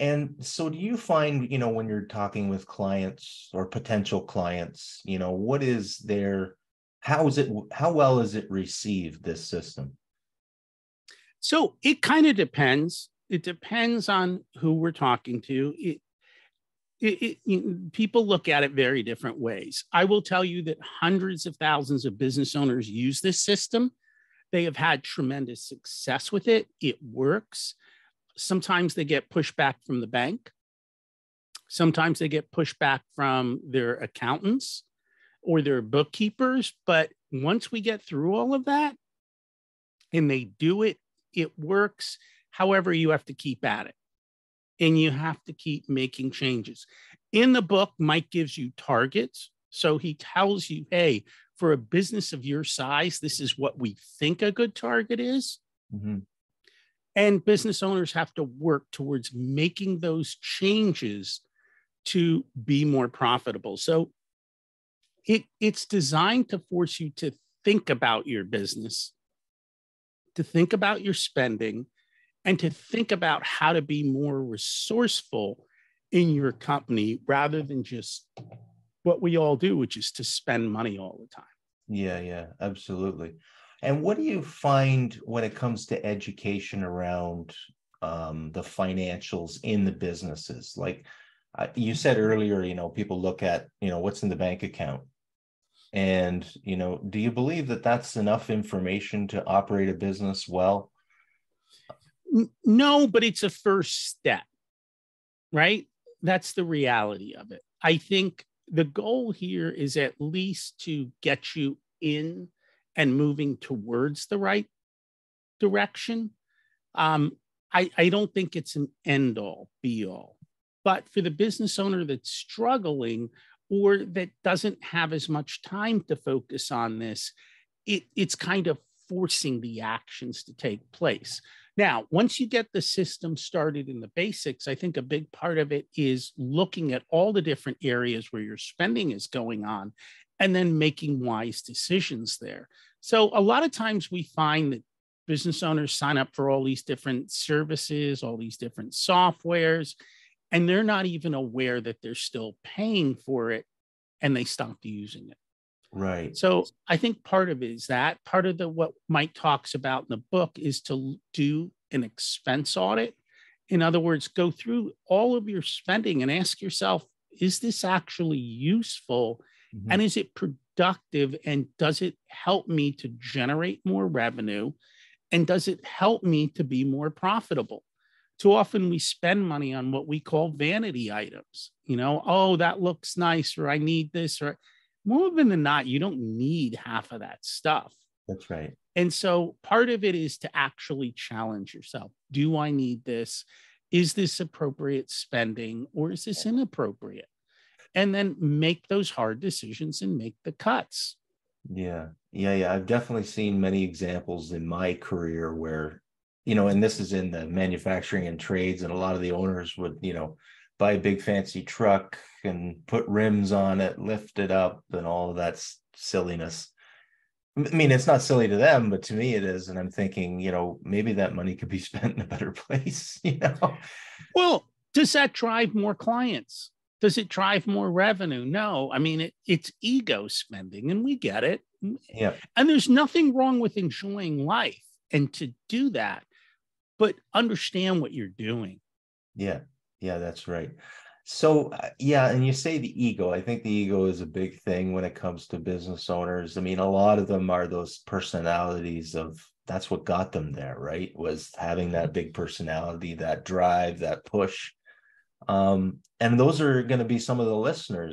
And so do you find, you know, when you're talking with clients or potential clients, you know, what is their how is it how well is it received this system? So it kind of depends. It depends on who we're talking to. It, it, it, people look at it very different ways. I will tell you that hundreds of thousands of business owners use this system. They have had tremendous success with it. It works. Sometimes they get pushback from the bank. Sometimes they get pushback from their accountants or their bookkeepers. But once we get through all of that and they do it, it works. However, you have to keep at it and you have to keep making changes. In the book, Mike gives you targets. So he tells you, hey, for a business of your size, this is what we think a good target is. Mm-hmm. And business owners have to work towards making those changes to be more profitable. So it, it's designed to force you to think about your business, to think about your spending, and to think about how to be more resourceful in your company rather than just what we all do, which is to spend money all the time. Yeah, yeah, absolutely. And what do you find when it comes to education around um, the financials in the businesses? Like uh, you said earlier, you know, people look at, you know, what's in the bank account. And, you know, do you believe that that's enough information to operate a business well? No, but it's a first step, right? That's the reality of it. I think the goal here is at least to get you in and moving towards the right direction. Um, I, I don't think it's an end all be all. But for the business owner that's struggling or that doesn't have as much time to focus on this, it, it's kind of forcing the actions to take place. Now, once you get the system started in the basics, I think a big part of it is looking at all the different areas where your spending is going on and then making wise decisions there. So, a lot of times we find that business owners sign up for all these different services, all these different softwares, and they're not even aware that they're still paying for it and they stopped using it. Right. So I think part of it is that part of the what Mike talks about in the book is to do an expense audit. In other words, go through all of your spending and ask yourself, is this actually useful? Mm-hmm. And is it productive? And does it help me to generate more revenue? And does it help me to be more profitable? Too often we spend money on what we call vanity items. You know, oh, that looks nice, or I need this, or more often than not, you don't need half of that stuff. That's right. And so part of it is to actually challenge yourself. Do I need this? Is this appropriate spending or is this inappropriate? And then make those hard decisions and make the cuts. Yeah. Yeah. Yeah. I've definitely seen many examples in my career where, you know, and this is in the manufacturing and trades, and a lot of the owners would, you know, buy a big fancy truck and put rims on it, lift it up, and all of that silliness. I mean, it's not silly to them, but to me it is. And I'm thinking, you know, maybe that money could be spent in a better place, you know? Well, does that drive more clients? Does it drive more revenue? No. I mean, it, it's ego spending, and we get it. Yeah. And there's nothing wrong with enjoying life and to do that, but understand what you're doing. Yeah. Yeah, that's right. So, uh, yeah, and you say the ego. I think the ego is a big thing when it comes to business owners. I mean, a lot of them are those personalities of that's what got them there, right? Was having that big personality, that drive, that push. Um, and those are going to be some of the listeners